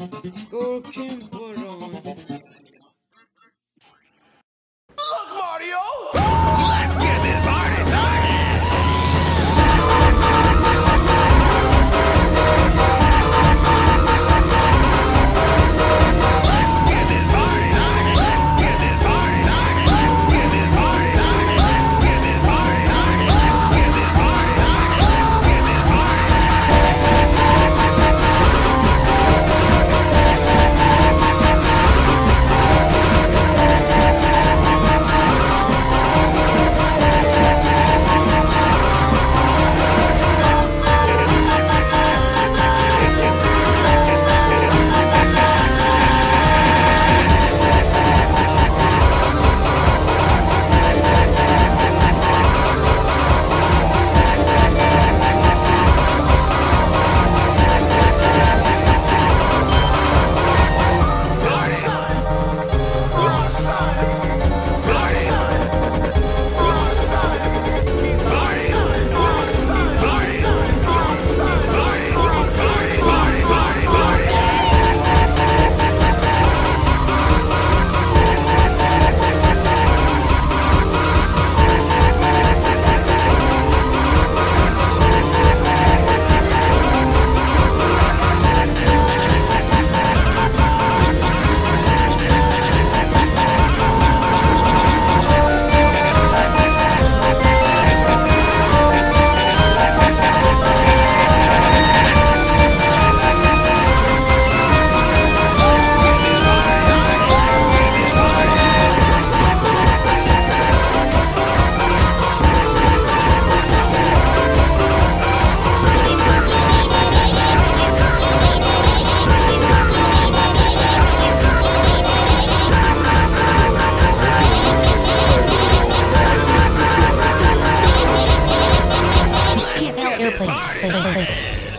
Var ama. プリ、セルフ、